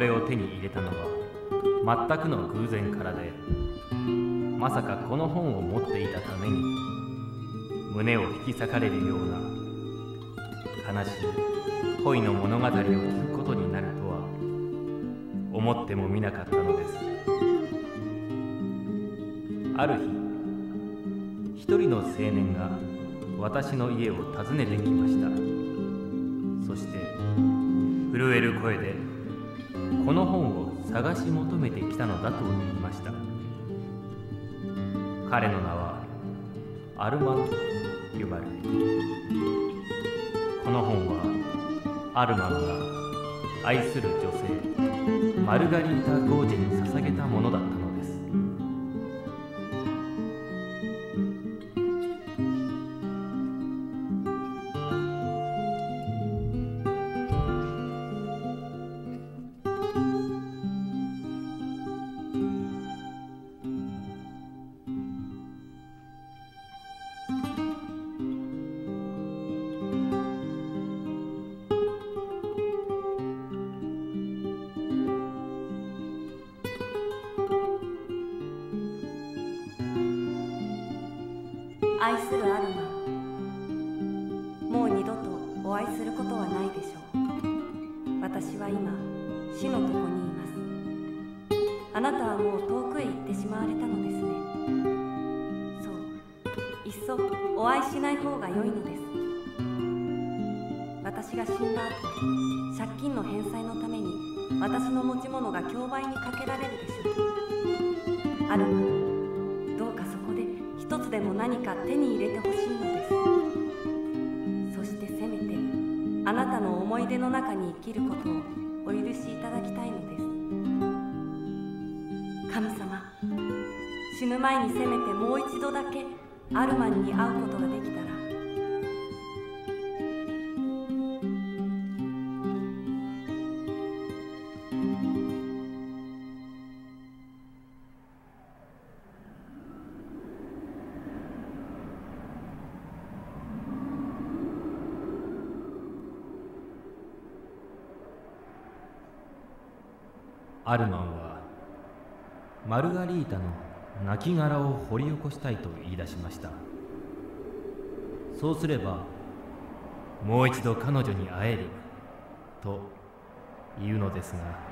れを手に入れたのは全くの偶然からでまさかこの本を持っていたために胸を引き裂かれるような悲しい恋の物語を聞くことになるとは思ってもみなかったのです。ある日一人の青年が私の家を訪ねてきました。そして震える声でこの本を探し求めてきたのだと言いました。彼の名はアルマン・ユバルこの本はアルマンが愛する女性マルガリータ・ゴージェに捧げたものだった。亡骸を掘り起こしたいと言い出しました。そうすればもう一度彼女に会えるというのですが。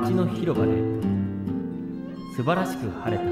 街の広場で素晴らしく晴れた。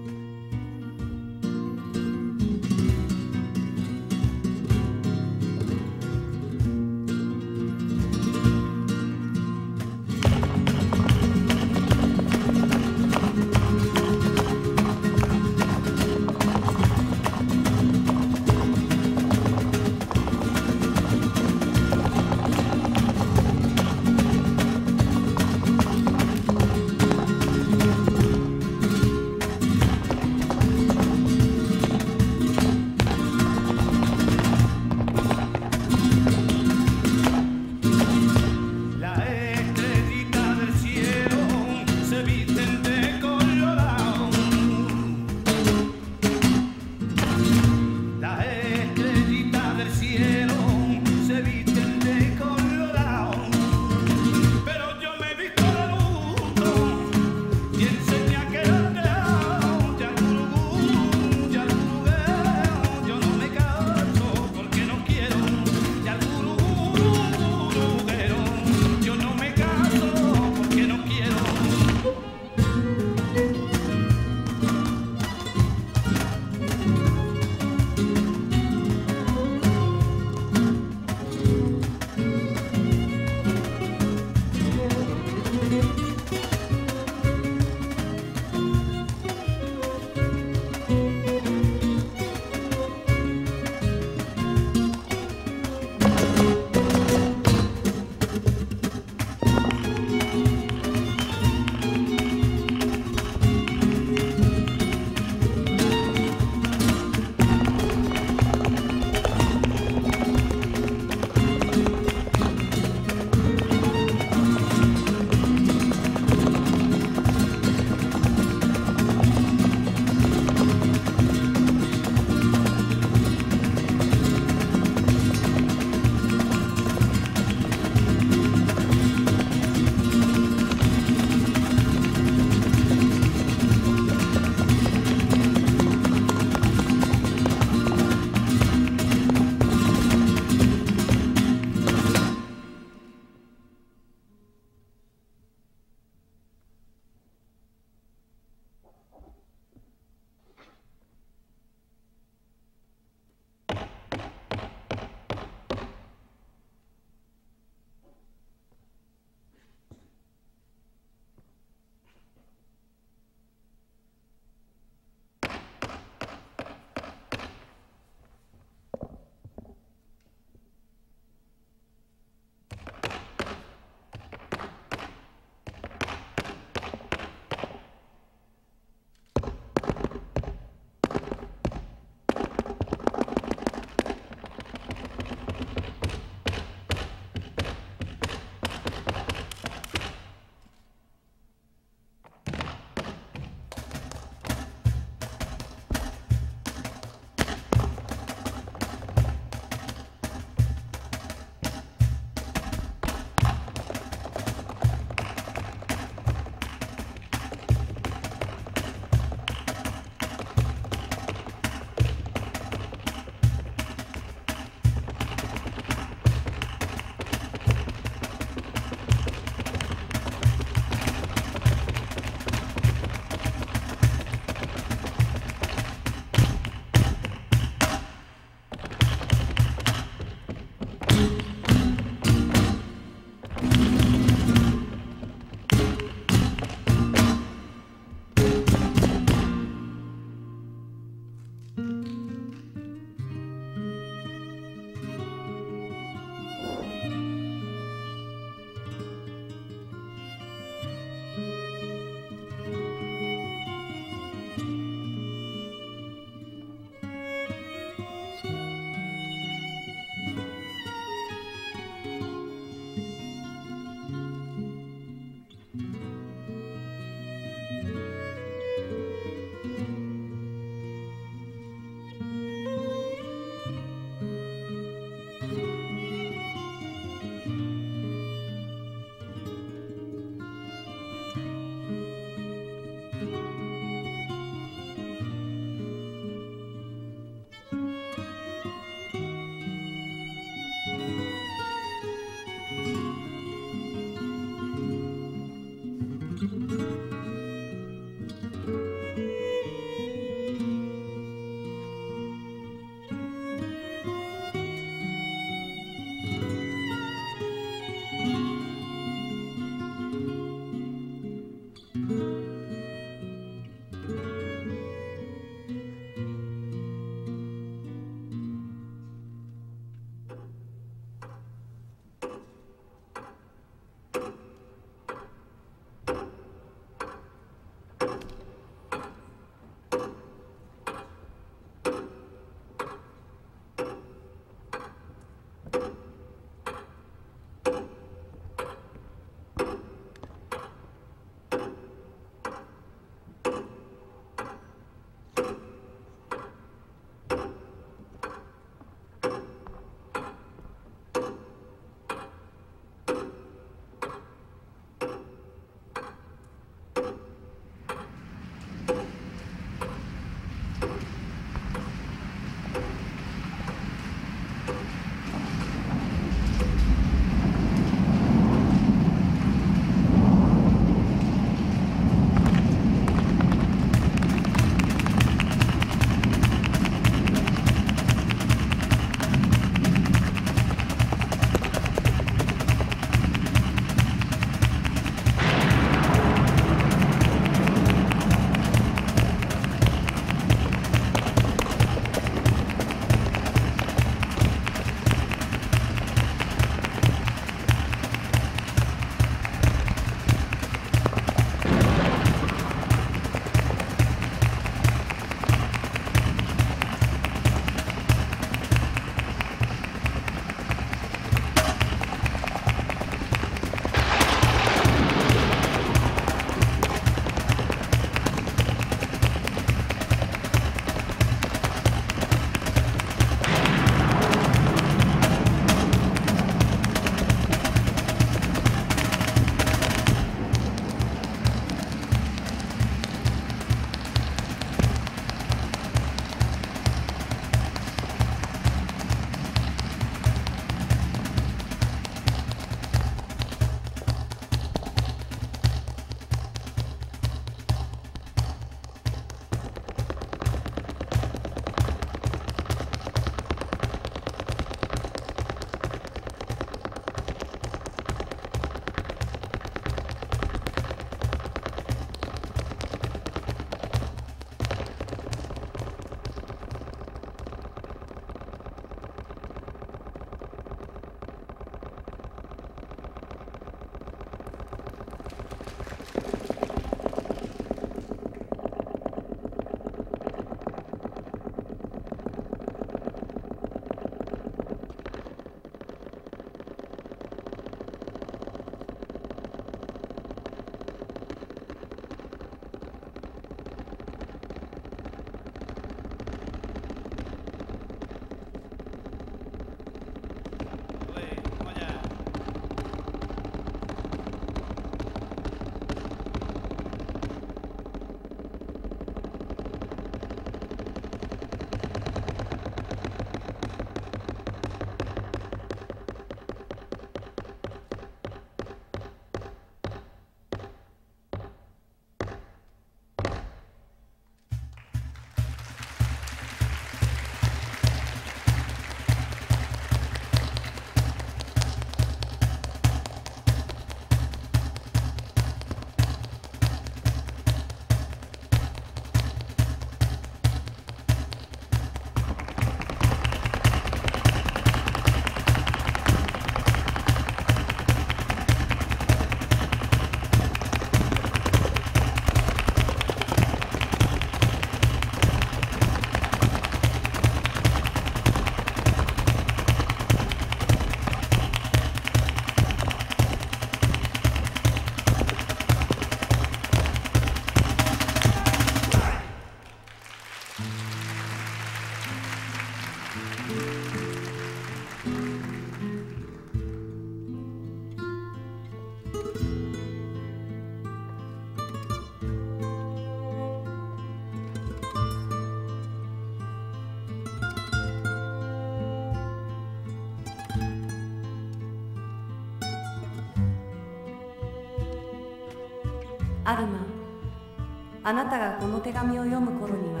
あなたがこの手紙を読む頃には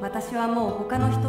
私はもう他の人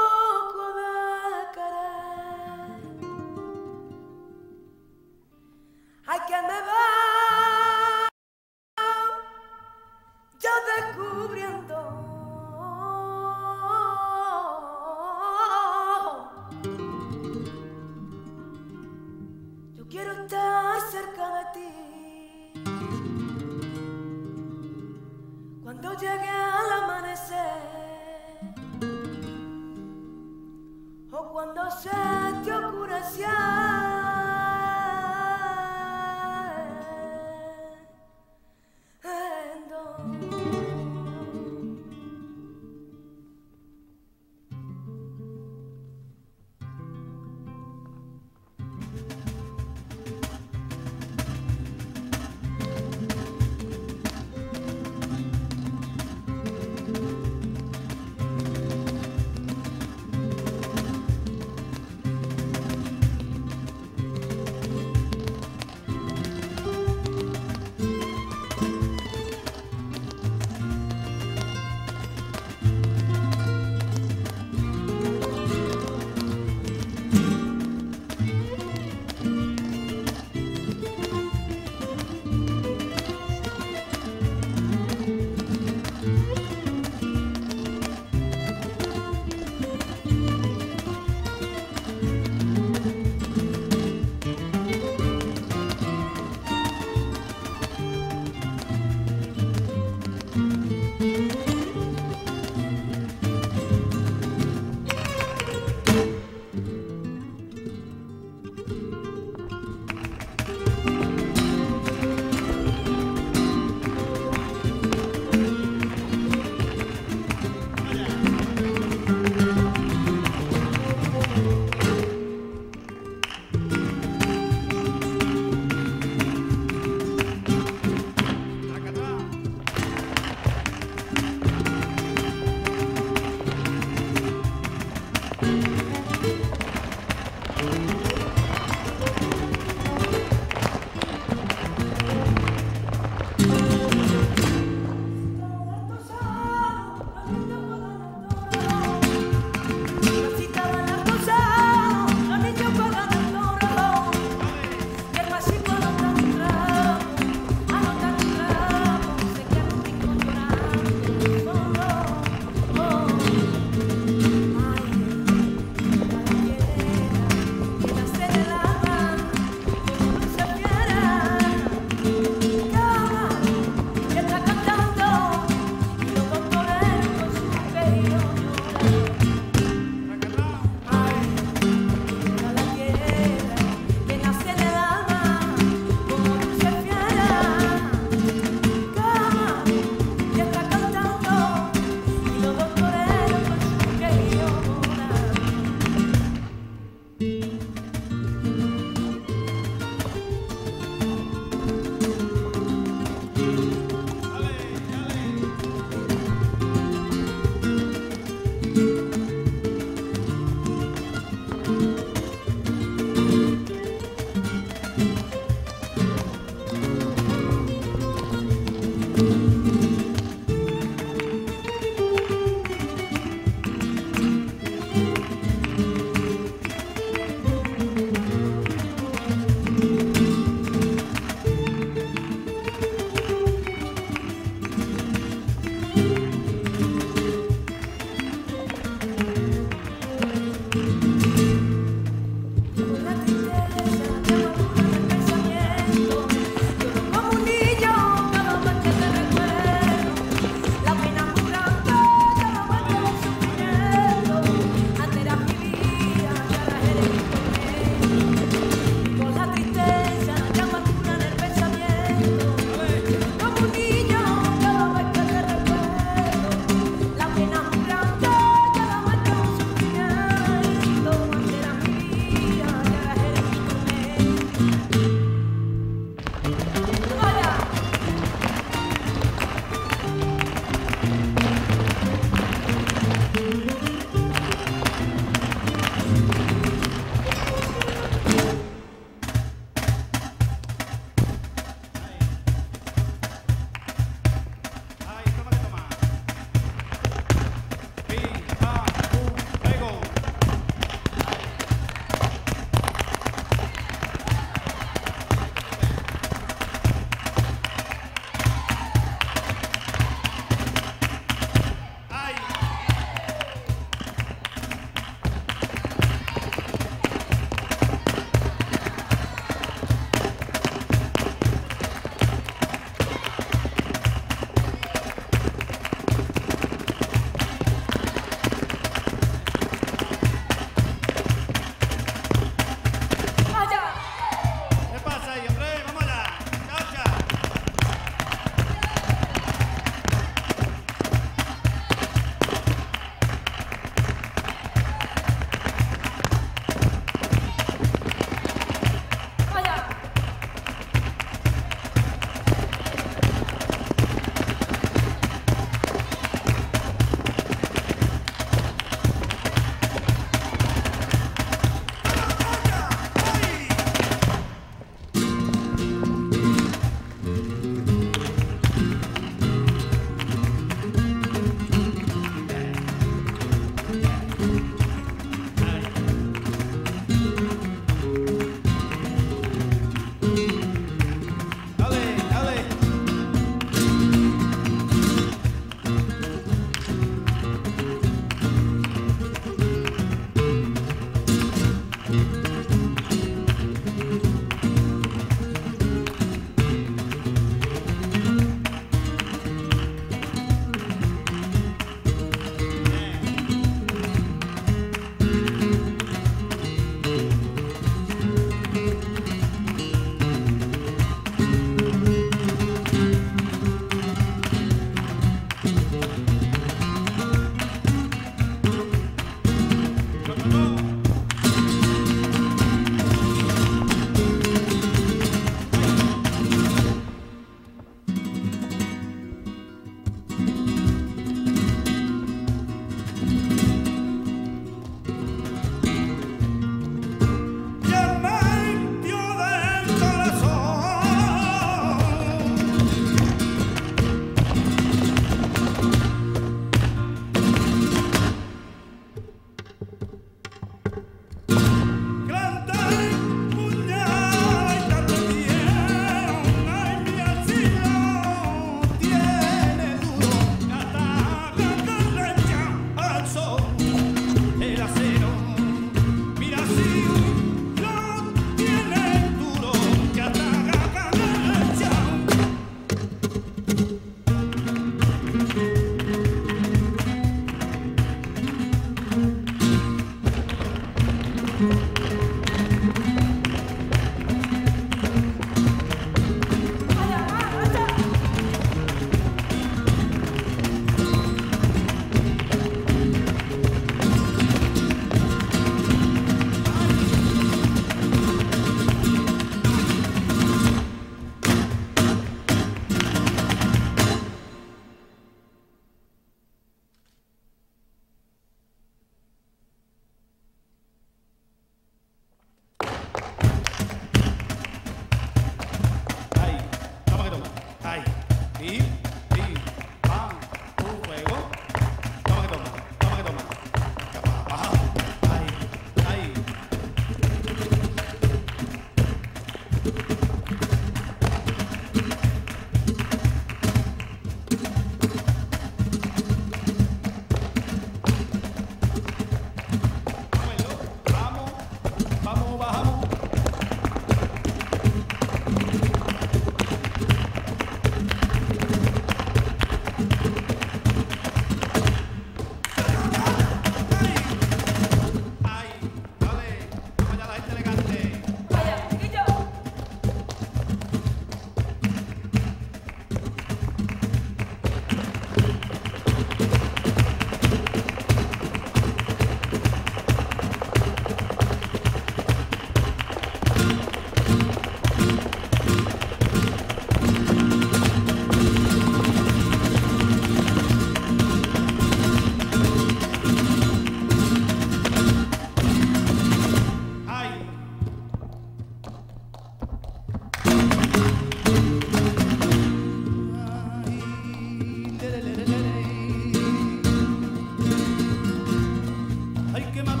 hay que matar.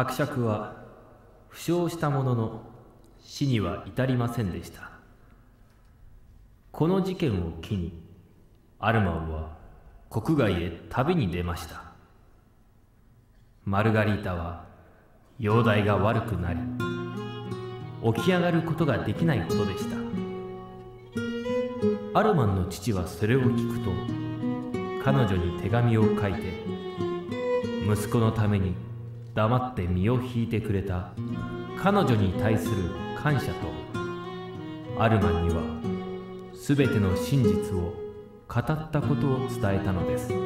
伯爵は負傷したものの死には至りませんでした。この事件を機にアルマンは国外へ旅に出ました。マルガリータは容体が悪くなり起き上がることができないほどでした。アルマンの父はそれを聞くと彼女に手紙を書いて息子のために黙って身を引いてくれた彼女に対する感謝とアルマンには全ての真実を語ったことを伝えたのです。「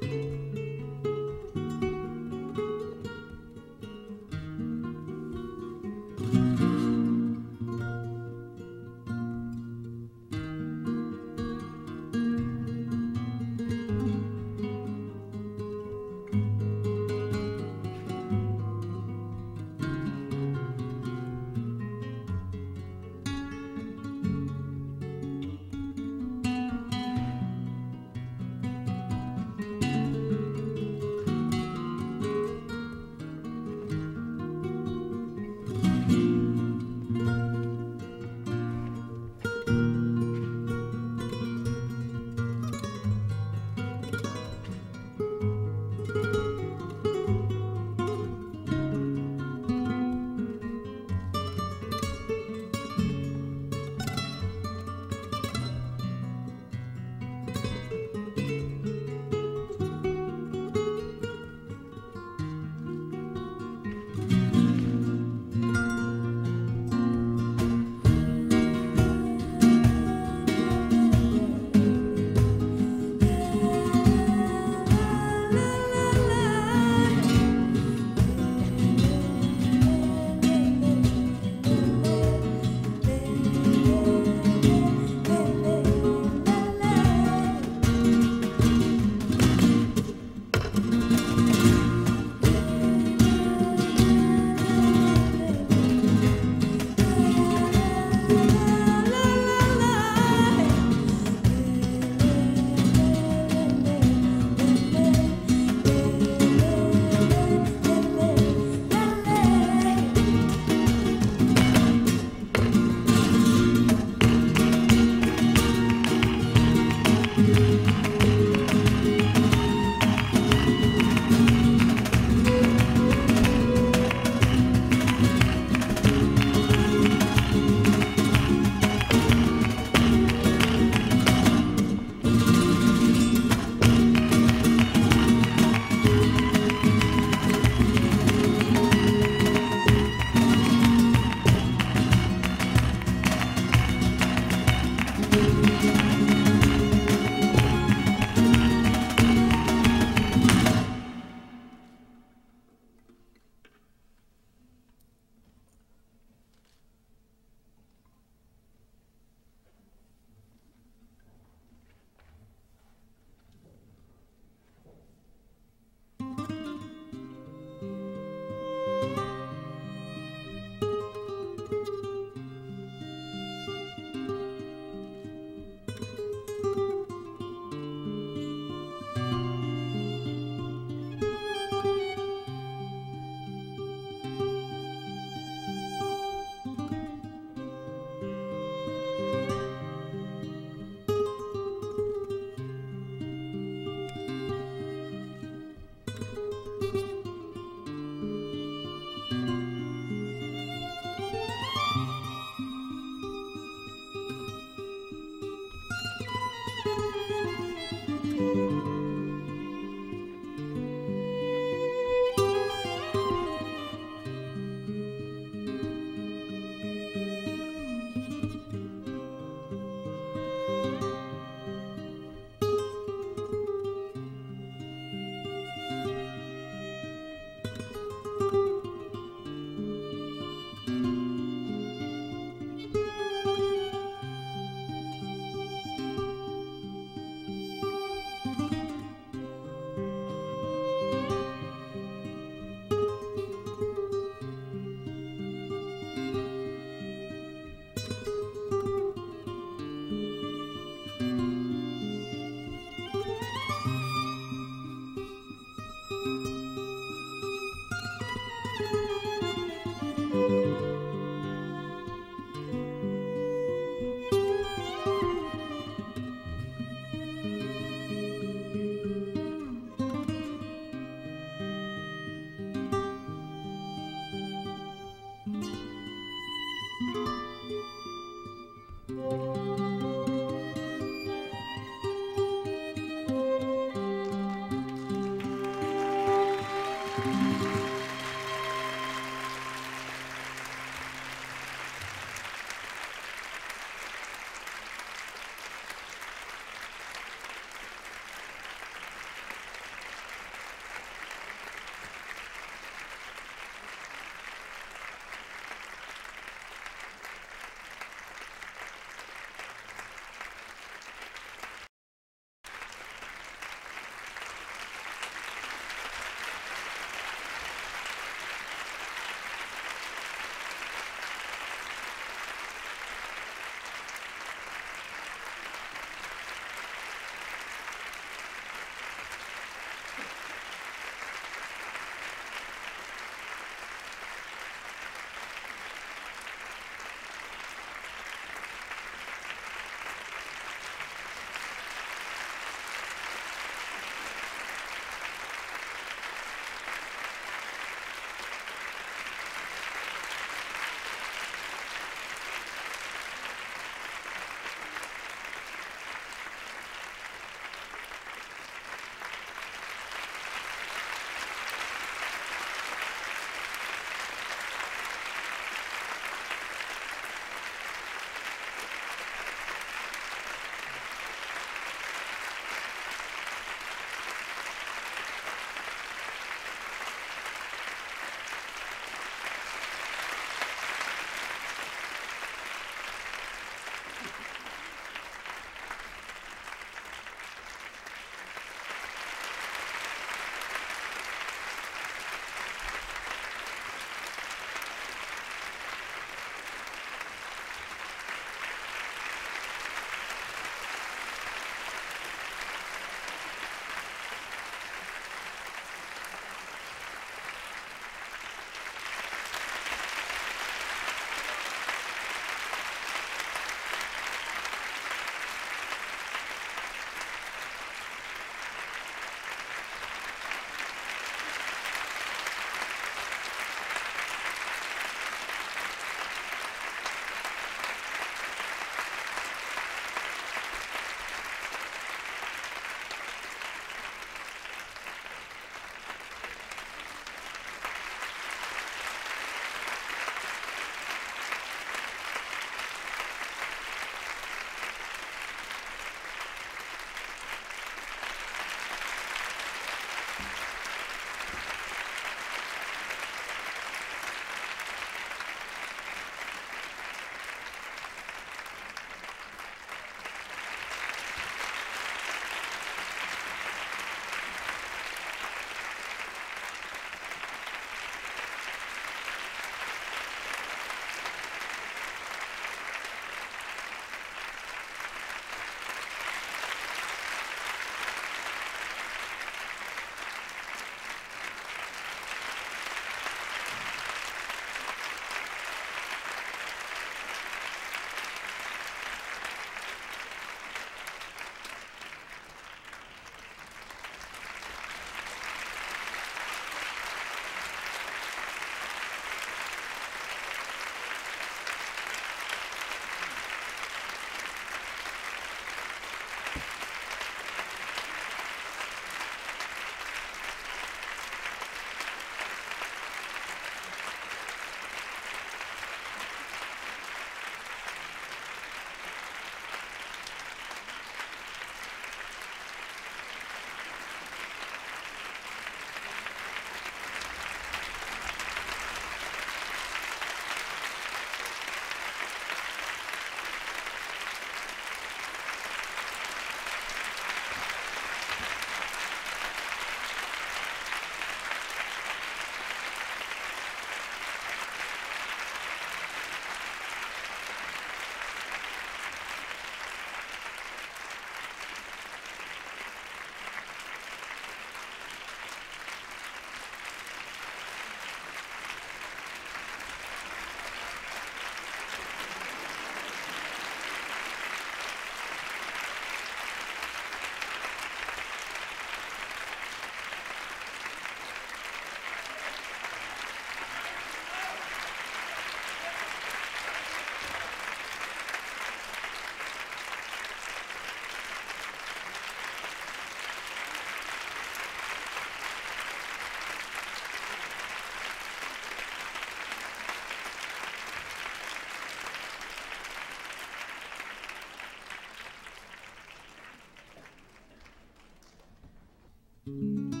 Thank you.